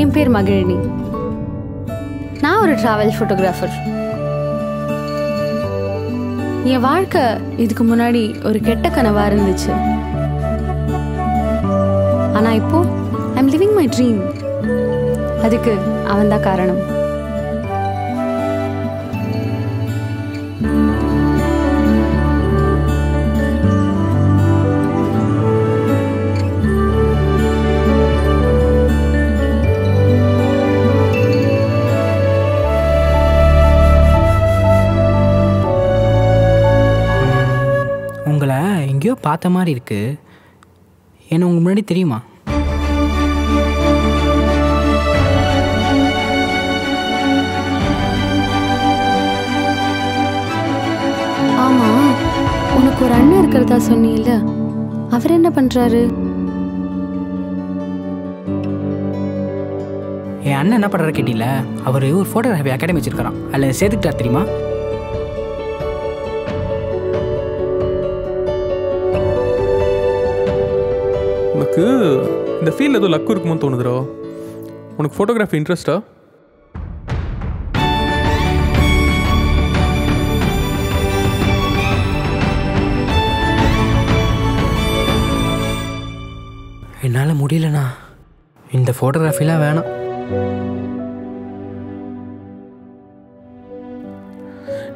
என் பேர் மகிழினி. நான் ஒரு டிராவல் ஃபோட்டோகிராஃபர் என் வாழ்க்கை இதுக்கு முன்னாடி ஒரு கெட்ட கனவா இருந்துச்சு. ஆனா இப்போ ஐம் லிவிங் மை ட்ரீம் அதுக்கு அவன்தான் காரணம். எங்கேயோ பார்த்த மாதிரி இருக்கு. என்ன உங்களுக்கு முன்னாடி தெரியுமா? ஆமா உனக்கு ஒரு அண்ணன் இருக்கிறதா சொன்னீல்ல அவர் என்ன பண்றாரு? என் அண்ணன் என்ன பண்ணுறாரு கேட்டில அவர் ஒரு ஃபோட்டோகிராஃபி அகாடமி வச்சிருக்காராம். அதில் சேர்த்துக்கிட்டார் தெரியுமா? உனக்கு இந்த ஃபீல்டில் ஏதோ லக் இருக்குமோன்னு தோணுதுரோ உனக்கு ஃபோட்டோகிராஃபி இன்ட்ரெஸ்டா என்னால் முடியலண்ணா. இந்த ஃபோட்டோகிராஃபிலாம் வேணாம்.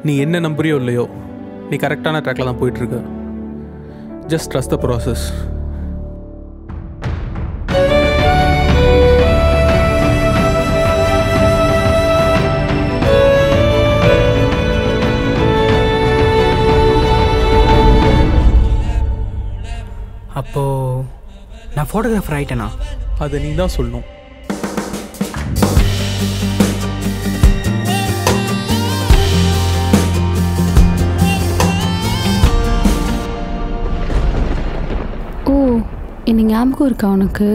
நீ என்ன நம்புறியோ இல்லையோ நீ கரெக்டான ட்ராக்ல தான் போயிட்டு இருக்க. ஜஸ்ட் ட்ரஸ்ட் த ப்ராசஸ் அப்போது நான் ஃபோட்டோகிராஃபர் ஆகிட்டேனா அதை நீ தான் சொல்லணும். ஓ என்ன ஞாபகம் இருக்கா உனக்கு?